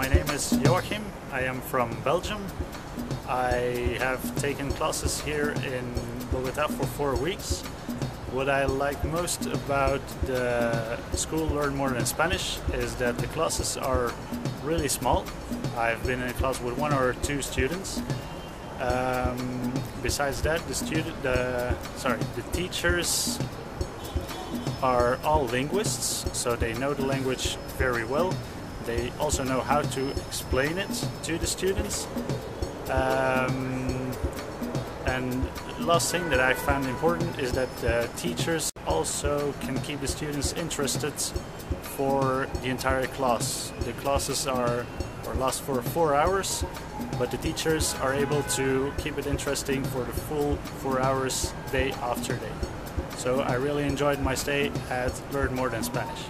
my name is Joachim. I am from Belgium. I have taken classes here in Bogota for four weeks. What I like most about the school Learn More Than Spanish is that the classes are really small. I've been in a class with one or two students. Um, besides that, the student, the sorry, the teachers are all linguists, so they know the language very well. They also know how to explain it to the students. Um, and last thing that I found important is that the teachers also can keep the students interested for the entire class. The classes are or last for four hours, but the teachers are able to keep it interesting for the full four hours day after day. So I really enjoyed my stay at Learn More Than Spanish.